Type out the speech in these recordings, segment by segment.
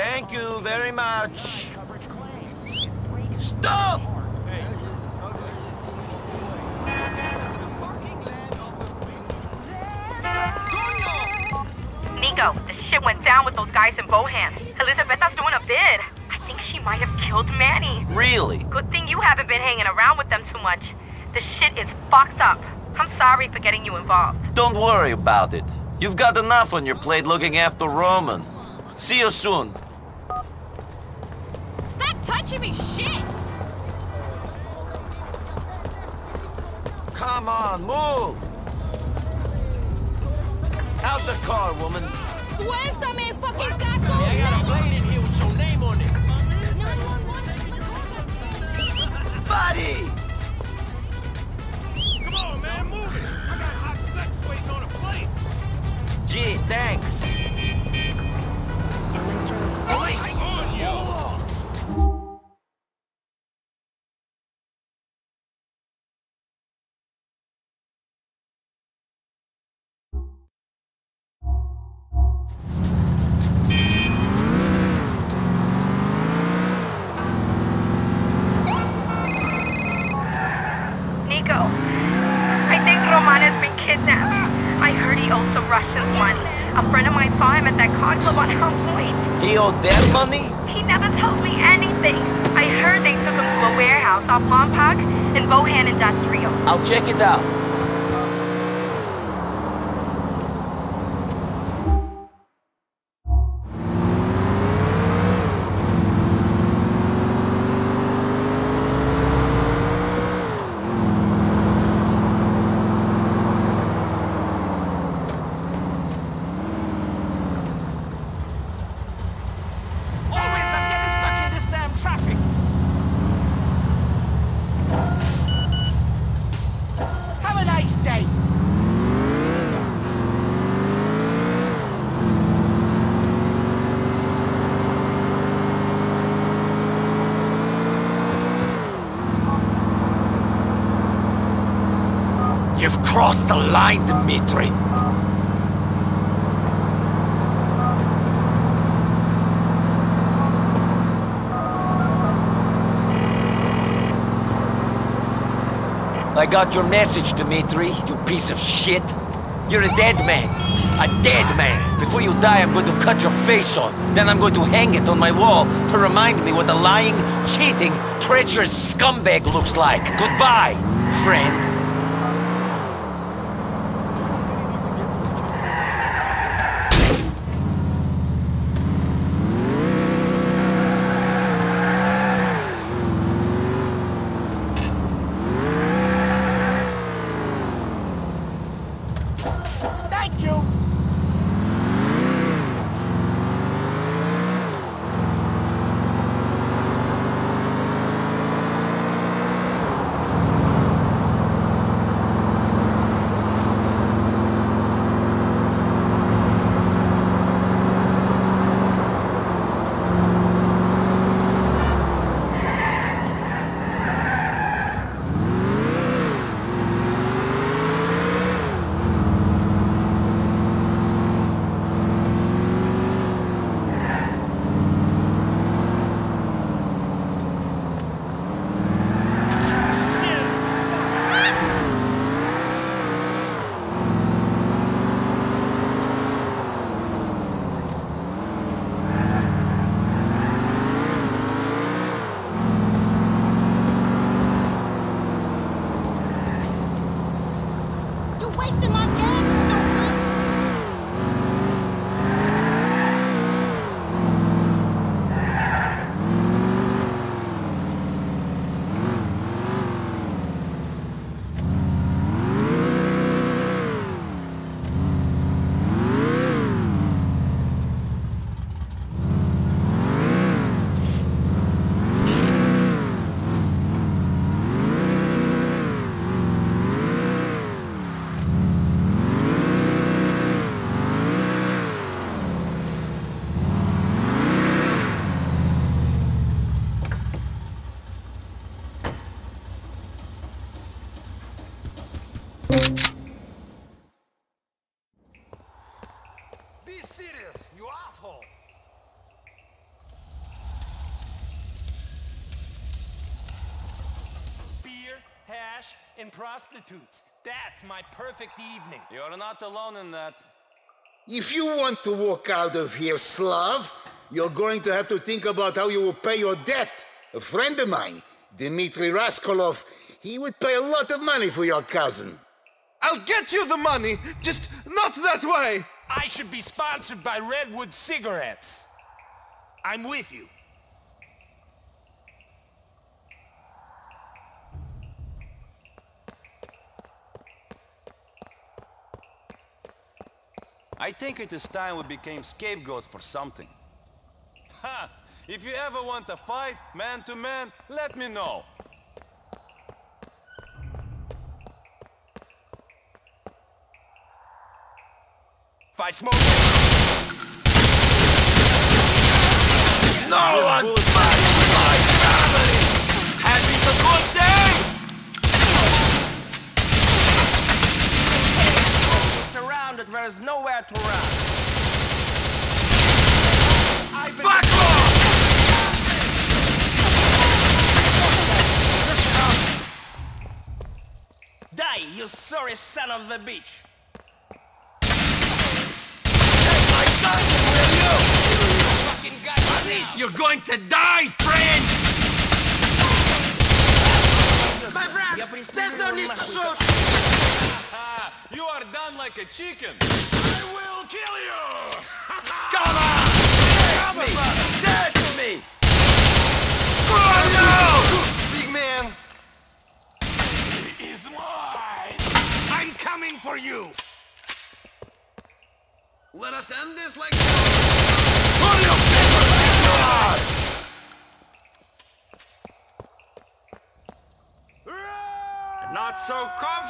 Thank you very much. Stop! Niko, the shit went down with those guys in Bohan. Elizabeta's doing a bid. I think she might have killed Manny. Really? Good thing you haven't been hanging around with them too much. The shit is fucked up. I'm sorry for getting you involved. Don't worry about it. You've got enough on your plate looking after Roman. See you soon. Stop touching me, shit! Come on, move! Out the car, woman. Suéltame, fucking caso! I got a blade in here with your name on it. Buddy! Come on, man, move it! I got hot sex waiting on a plate! Gee, thanks. He owed money? He never told me anything. I heard they took him to a warehouse off Lompoc in Bohan Industrial. I'll check it out. Always I'm getting stuck in this damn traffic. Have a nice day. You've crossed the line, Dimitri. I got your message, Dimitri, you piece of shit. You're a dead man. A dead man. Before you die, I'm going to cut your face off. Then I'm going to hang it on my wall to remind me what a lying, cheating, treacherous scumbag looks like. Goodbye, friend. And prostitutes. That's my perfect evening. You're not alone in that. If you want to walk out of here, Slav, you're going to have to think about how you will pay your debt. A friend of mine, Dimitri Rascalov, he would pay a lot of money for your cousin. I'll get you the money, just not that way! I should be sponsored by Redwood Cigarettes. I'm with you. I think it is time we became scapegoats for something. Ha! If you ever want a fight, man to man, let me know. I smoke... No one fights my family! A good day! Surrounded, there is nowhere to run. Fuck off! Die, you sorry son of a bitch! My son, will you? fucking guy. You're going to die, friend! My friend, there's no need to shoot! You are done like a chicken! I will kill you! Come on! Dance me! Dance me! Screw you! Big man! He is mine! I'm coming for you! Let us end this like... Not so Cole.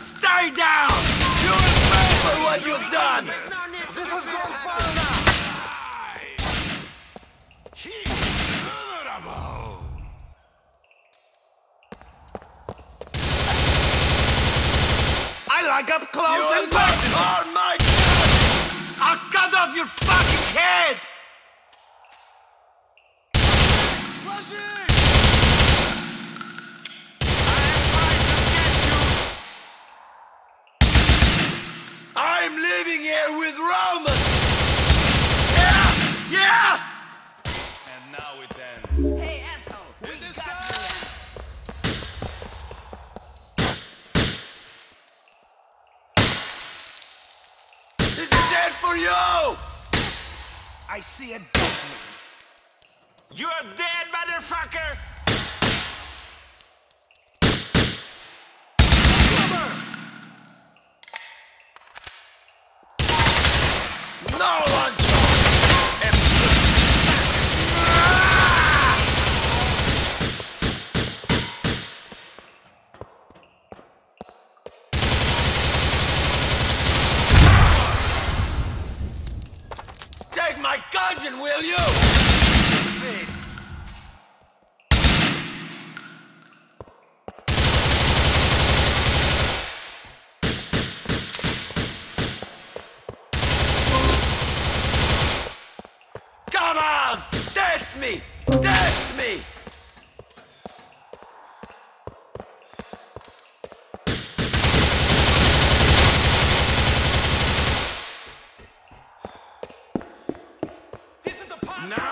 Stay down! You will pay for what you've done! This has gone far enough! He's vulnerable! I like up close and personal! Oh my god! I'll cut off your fucking head! This is it for you! I see a dead man. You're dead, motherfucker! Will you? Come on! Test me! Test me! This is the part. Now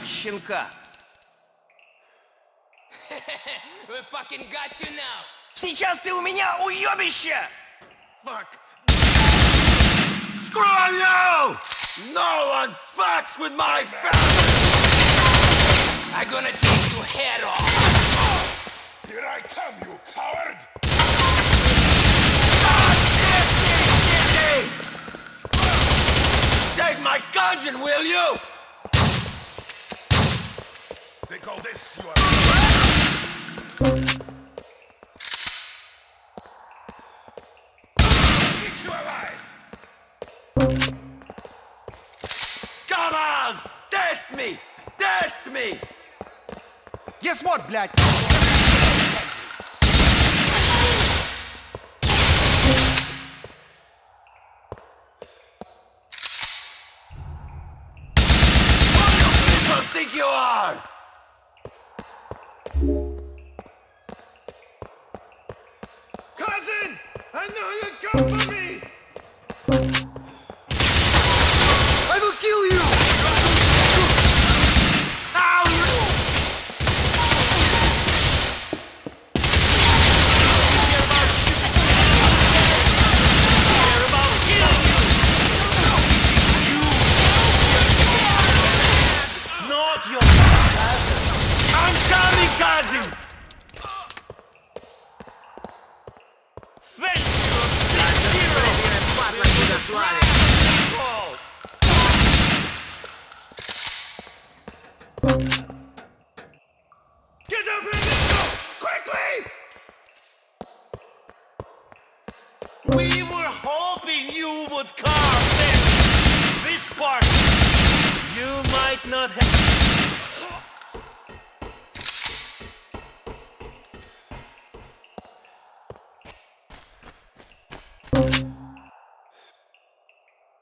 как щенка. We fucking got you now. Сейчас ты у меня уебище! Fuck. Screw you! No one fucks with my family! I'm gonna take your head off. Here I come, you coward! Take my cousin, will you? They call this your... Come on! Test me! Test me! Guess what, Black? What do people think you are? We were hoping you would this, this part. You might not have.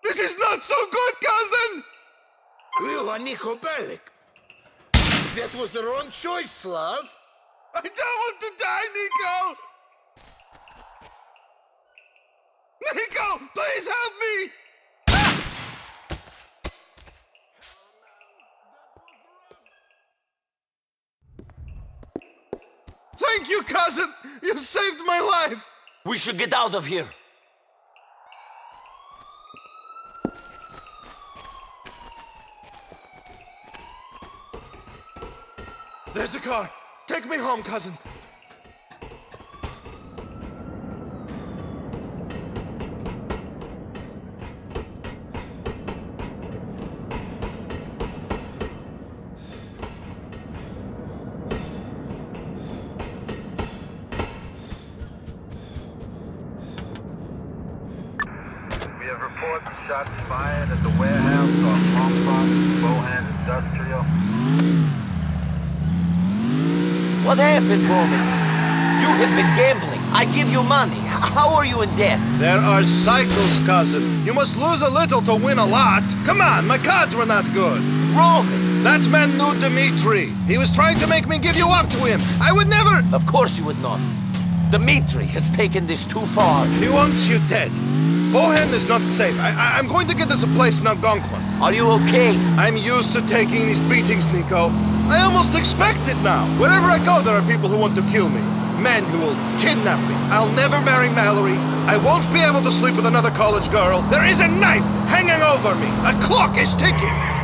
This is not so good, cousin! You are Niko Bellic. That was the wrong choice, Slav. I don't want to die, Niko! Niko, please help me! Thank you, cousin! You saved my life! We should get out of here. Take me home, cousin. We have reports of shots fired at the warehouse on Lompoc, Bohan Industrial. What happened, Roman? You have been gambling. I give you money. How are you in debt? There are cycles, cousin. You must lose a little to win a lot. Come on, my cards were not good. Roman! That man knew Dimitri. He was trying to make me give you up to him. I would never... Of course you would not. Dimitri has taken this too far. He wants you dead. Bohan is not safe. I, I'm going to get us a place in Algonquin. Are you okay? I'm used to taking these beatings, Niko. I almost expect it now. Wherever I go, there are people who want to kill me. Men who will kidnap me. I'll never marry Mallorie. I won't be able to sleep with another college girl. There is a knife hanging over me. A clock is ticking.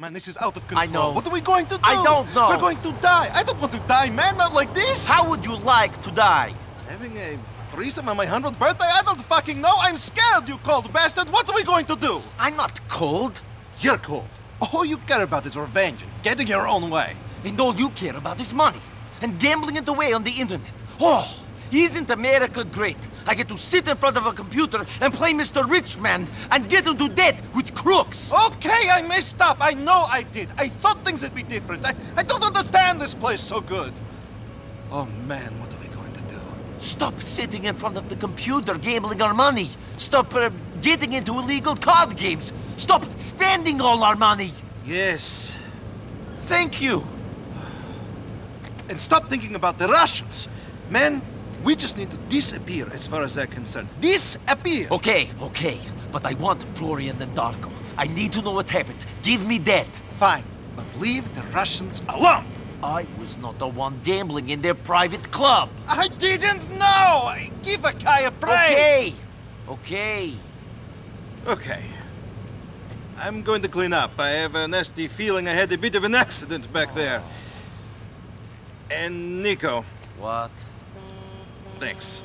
Man, this is out of control. I know. What are we going to do? I don't know. We're going to die. I don't want to die, man. Not like this. How would you like to die? Having a threesome on my 100th birthday? I don't fucking know. I'm scared, you cold bastard. What are we going to do? I'm not cold. You're cold. All you care about is revenge and getting your own way. And all you care about is money. and gambling it away on the internet. Oh, isn't America great? I get to sit in front of a computer and play Mr. Richman and get into debt with crooks. Okay, I messed up. I know I did. I thought things would be different. I, I don't understand this place so good. Oh man, what are we going to do? Stop sitting in front of the computer gambling our money. Stop uh, getting into illegal card games. Stop spending all our money. Yes. Thank you. And stop thinking about the Russians. Man, we just need to disappear as far as they're concerned. Disappear! Okay, okay. But I want Florian and Darko. I need to know what happened. Give me that. Fine, but leave the Russians alone! I was not the one gambling in their private club. I didn't know! Give a guy a break! Okay. Okay. Okay. I'm going to clean up. I have a nasty feeling I had a bit of an accident back there. And Niko, What? Thanks.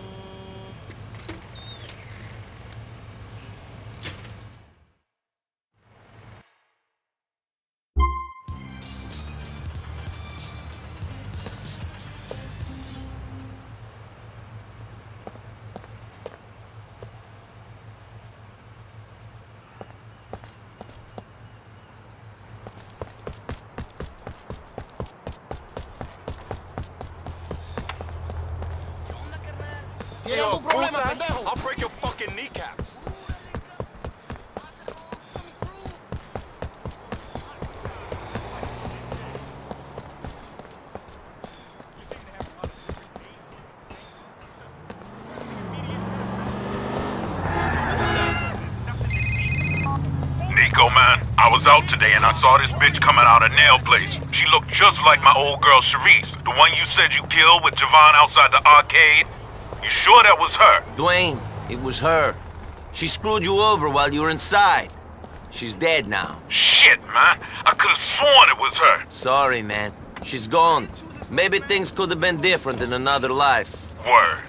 Niko, man, I was out today and I saw this bitch coming out of nail place. She looked just like my old girl Cherise, the one you said you killed with Jayvon outside the arcade. You sure that was her? Dwayne, it was her. She screwed you over while you were inside. She's dead now. Shit, man. I could have sworn it was her. Sorry, man. She's gone. Maybe things could have been different in another life. Word.